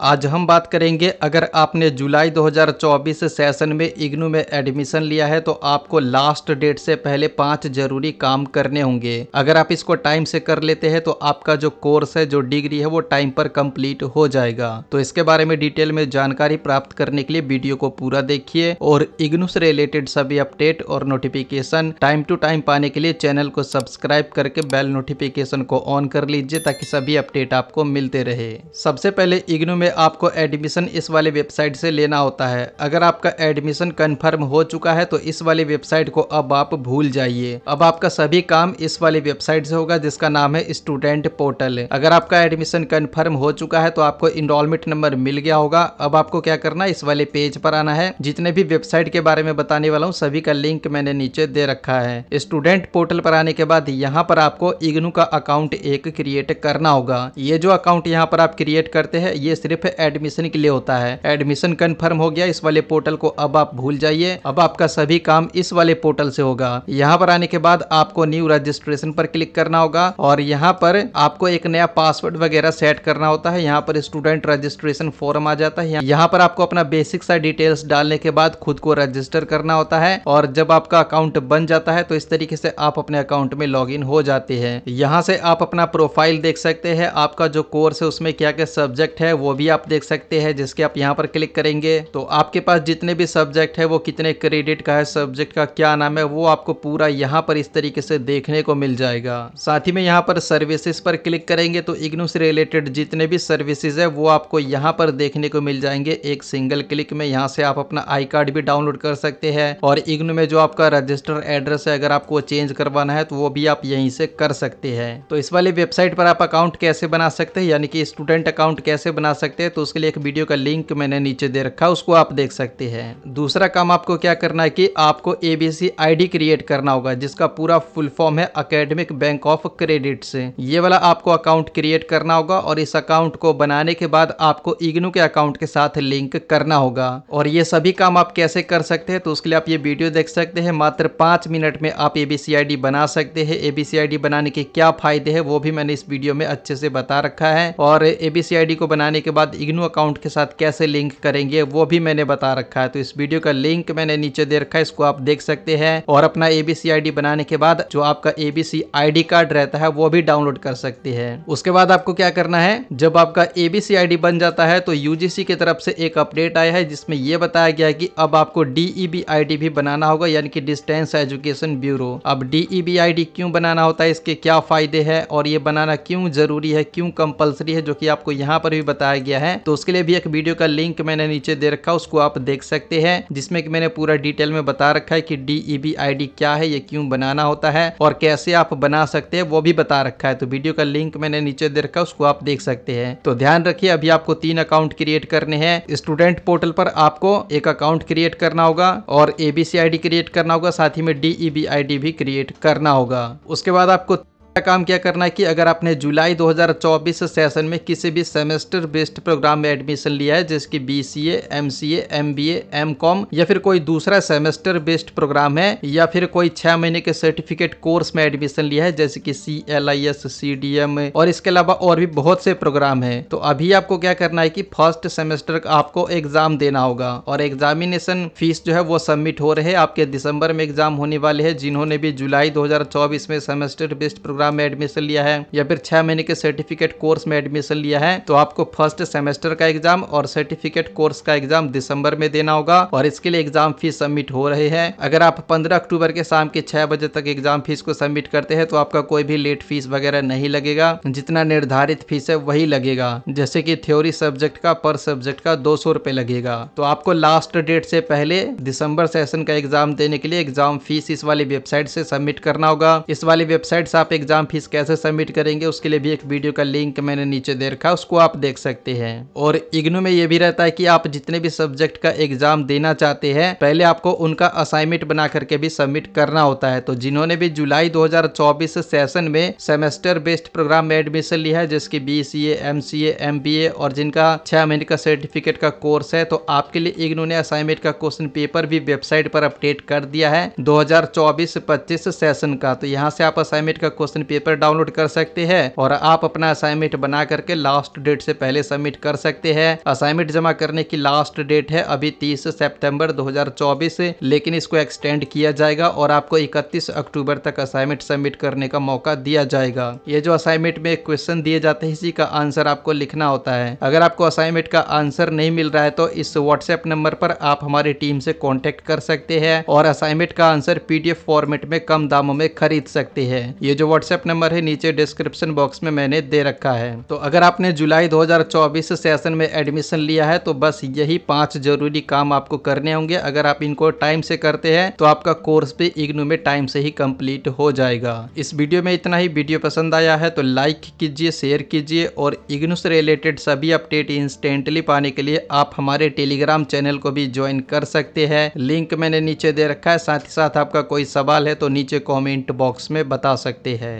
आज हम बात करेंगे, अगर आपने जुलाई 2024 सेशन में इग्नू में एडमिशन लिया है तो आपको लास्ट डेट से पहले पाँच ज़रूरी काम करने होंगे। अगर आप इसको टाइम से कर लेते हैं तो आपका जो कोर्स है, जो डिग्री है, वो टाइम पर कंप्लीट हो जाएगा। तो इसके बारे में डिटेल में जानकारी प्राप्त करने के लिए वीडियो को पूरा देखिए और इग्नू से रिलेटेड सभी अपडेट और नोटिफिकेशन टाइम टू टाइम पाने के लिए चैनल को सब्सक्राइब करके बेल नोटिफिकेशन को ऑन कर लीजिए, ताकि सभी अपडेट आपको मिलते रहे। सबसे पहले इग्नू में आपको एडमिशन इस वाले वेबसाइट से लेना होता है। अगर आपका एडमिशन कंफर्म हो चुका है तो इस वाली वेबसाइट को अब आप भूल जाइए। अब आपका सभी काम इस वाली वेबसाइट से होगा, जिसका नाम है स्टूडेंट पोर्टल अगर आपका एडमिशन कंफर्म हो चुका है तो आपको इनरोलमेंट नंबर मिल गया होगा। अब आपको क्या करना है, इस वाले पेज पर आना है। जितने भी वेबसाइट के बारे में बताने वाला हूँ, सभी का लिंक मैंने नीचे दे रखा है। स्टूडेंट पोर्टल पर आने के बाद यहाँ पर आपको इग्नू का अकाउंट एक क्रिएट करना होगा। ये जो अकाउंट यहाँ पर आप क्रिएट करते हैं, ये सिर्फ़ एडमिशन के लिए होता है। एडमिशन कंफर्म हो गया, इस वाले पोर्टल को अब आप भूल जाइए। अब आपका सभी काम इस वाले पोर्टल से होगा। यहाँ पर आने के बाद आपको न्यू रजिस्ट्रेशन पर क्लिक करना होगा और यहाँ पर आपको एक नया पासवर्ड वगैरह सेट करना होता है। यहाँ पर स्टूडेंट रजिस्ट्रेशन फॉर्म आ जाता है। यहाँ पर आपको अपना बेसिक सा डिटेल्स डालने के बाद खुद को रजिस्टर करना होता है और जब आपका अकाउंट बन जाता है तो इस तरीके से आप अपने अकाउंट में लॉग हो जाते हैं। यहाँ से आप अपना प्रोफ़ाइल देख सकते हैं। आपका जो कोर्स है, उसमें क्या क्या सब्जेक्ट है, वो भी आप देख सकते हैं, जिसके आप यहाँ पर क्लिक करेंगे तो आपके पास जितने भी सब्जेक्ट है, वो कितने क्रेडिट का है सब्जेक्ट का क्या नाम है, वो आपको पूरा यहाँ पर इस तरीके से देखने को मिल जाएगा। साथ ही में यहाँ पर सर्विसेज़ पर क्लिक करेंगे तो इग्नू से रिलेटेड जितने भी सर्विसेज़ है, वो आपको यहाँ पर देखने को मिल जाएँगे। एक सिंगल क्लिक में यहाँ से आप अपना आई कार्ड भी डाउनलोड कर सकते हैं, और इग्नू में जो आपका रजिस्टर एड्रेस है, अगर आपको चेंज करवाना है तो वो भी आप यहीं से कर सकते हैं। तो इस वाली वेबसाइट पर आप अकाउंट कैसे बना सकते हैं, यानी कि स्टूडेंट अकाउंट कैसे बना सकते हैं तो उसके लिए एक वीडियो का लिंक मैंने नीचे दे रखा है, उसको आप देख सकते हैं। दूसरा काम आपको क्या करना है कि आपको एबीसी आईडी क्रिएट करना होगा, जिसका पूरा फुल फॉर्म है अकेडमिक बैंक ऑफ़ क्रेडिट से। ये वाला आपको अकाउंट क्रिएट करना होगा और इस अकाउंट को बनाने के बाद आपको इग्नू के अकाउंट के साथ लिंक करना होगा। और ये सभी काम आप कैसे कर सकते हैं तो उसके लिए आप ये वीडियो देख सकते हैं, मात्र पाँच मिनट में आप एबीसी बना सकते हैं। एबीसी बनाने के क्या फ़ायदे है, वो भी मैंने इस वीडियो में अच्छे से बता रखा है। और एबीसी को बनाने के बाद इग्नू अकाउंट के साथ कैसे लिंक करेंगे, वो भी मैंने बता रखा है। तो इस वीडियो का लिंक मैंने नीचे दे रखा है, इसको आप देख सकते हैं। और अपना एबीसी बनाने के बाद जो आपका एबीसी आईडी कार्ड रहता है, वो भी डाउनलोड कर सकते हैं। उसके बाद आपको क्या करना है, जब आपका एबीसी बन जाता है तो यूजीसी की तरफ़ से एक अपडेट आया है, जिसमें यह बताया गया कि अब आपको डीईबी आईडी भी बनाना होगा, यानी कि डिस्टेंस एजुकेशन ब्यूरो। अब डीईबी आईडी क्यों बनाना होता है, इसके क्या फ़ायदे हैं, और ये बनाना क्यों ज़रूरी है, क्यों कंपलसरी है, जो कि आपको यहाँ पर भी बताया गया है। तो उसके लिए भी एक वीडियो का लिंक मैंने नीचे दे रखा उसको आप देख सकते हैं, जिसमें कि मैंने पूरा डिटेल में बता रखा है कि डीईबी आईडी क्या है, ये क्यों बनाना होता है और कैसे आप बना सकते हैं, वो भी बता रखा है। तो वीडियो का लिंक मैंने नीचे दे रखा उसको आप देख सकते हैं। तो ध्यान रखिए, अभी आपको तीन अकाउंट क्रिएट करने हैं। स्टूडेंट पोर्टल पर आपको एक अकाउंट क्रिएट करना होगा और एबीसी आईडी क्रिएट करना होगा, साथ ही में डीईबी आईडी भी क्रिएट करना होगा। उसके बाद आपको काम क्या करना है कि अगर आपने जुलाई 2024 सेशन में किसी भी सेमेस्टर बेस्ड प्रोग्राम में एडमिशन लिया है जैसे कि B C M C M B M com या फिर कोई दूसरा सेमेस्टर बेस्ड प्रोग्राम है, या फिर कोई छह महीने के सर्टिफिकेट कोर्स में एडमिशन लिया है, जैसे कि C L I S C D M और इसके अलावा और भी बहुत से प्रोग्राम है। तो अभी आपको क्या करना है कि फ़र्स्ट सेमेस्टर का आपको एग्ज़ाम देना होगा और एग्जामिनेशन फ़ीस जो है वो सबमिट हो रहे हैं। आपके दिसंबर में एग्ज़ाम होने वाले है, जिन्होंने भी जुलाई दो हज़ार चौबीस में सेमेस्टर बेस्ड प्रोग्राम प्रोग्राम में एडमिशन लिया है, या फिर छह महीने के सर्टिफिकेट कोर्स में एडमिशन लिया है तो आपको फ़र्स्ट सेमेस्टर का एग्ज़ाम और सर्टिफिकेट कोर्स का एग्ज़ाम दिसंबर में देना होगा और इसके लिए एग्ज़ाम फ़ीस सबमिट हो रहे हैं। अगर आप पंद्रह अक्टूबर के शाम के छह बजे तक एग्ज़ाम फ़ीस को सबमिट करते हैं तो आपका कोई भी लेट फ़ीस वगैरह नहीं लगेगा। जितना निर्धारित फ़ीस है, वही लगेगा। जैसे की थ्योरी सब्जेक्ट का पर सब्जेक्ट का दो सौ लगेगा। तो आपको लास्ट डेट से पहले दिसंबर सेशन का एग्ज़ाम देने के लिए एग्ज़ाम फ़ीस इस वाली वेबसाइट से सबमिट करना होगा। इस वाली वेबसाइट से आप एग्ज़ाम फ़ीस कैसे सबमिट करेंगे, उसके लिए भी एक वीडियो का लिंक मैंने नीचे दे रखा उसको आप देख सकते हैं। और इग्नू में ये भी रहता है कि आप जितने भी सब्जेक्ट का एग्ज़ाम देना चाहते हैं, पहले आपको उनका असाइनमेंट बना करके भी सबमिट करना होता है। तो जिन्होंने भी जुलाई 2024 सेशन में सेमेस्टर बेस्ड प्रोग्राम में एडमिशन लिया है, जिसकी बी सी एम सी और जिनका छह महीने का सर्टिफिकेट का कोर्स है तो आपके लिए इग्नू ने असाइनमेंट का क्वेश्चन पेपर भी वेबसाइट पर अपडेट कर दिया है 2024-25 सेशन का। तो यहाँ से आप असाइनमेंट का क्वेश्चन क्वेश्चन पेपर डाउनलोड कर सकते हैं और आप अपना असाइनमेंट बना करके लास्ट डेट से पहले सबमिट कर सकते हैं। असाइनमेंट जमा करने की लास्ट डेट है अभी तीस सितंबर 2024 लेकिन इसको एक्सटेंड किया जाएगा और आपको इकतीस अक्टूबर तक असाइनमेंट सबमिट करने का मौका दिया जाएगा। ये जो असाइनमेंट में क्वेश्चन दिए जाते हैं, इसी का आंसर आपको लिखना होता है। अगर आपको असाइनमेंट का आंसर नहीं मिल रहा है तो इस व्हाट्सएप नंबर पर आप हमारी टीम से कॉन्टेक्ट कर सकते हैं और असाइनमेंट का आंसर पीडीएफ फॉर्मेट में कम दामों में खरीद सकते हैं। ये जो व्हाट्सएप नंबर है, नीचे डिस्क्रिप्शन बॉक्स में मैंने दे रखा है। तो अगर आपने जुलाई 2024 सेशन में एडमिशन लिया है तो बस यही पाँच ज़रूरी काम आपको करने होंगे। अगर आप इनको टाइम से करते हैं तो आपका कोर्स भी इग्नू में टाइम से ही कंप्लीट हो जाएगा। इस वीडियो में इतना ही। वीडियो पसंद आया है तो लाइक कीजिए शेयर कीजिए और इग्नू से रिलेटेड सभी अपडेट इंस्टेंटली पाने के लिए आप हमारे टेलीग्राम चैनल को भी ज्वाइन कर सकते हैं। लिंक मैंने नीचे दे रखा है, साथ ही साथ आपका कोई सवाल है तो नीचे कॉमेंट बॉक्स में बता सकते हैं।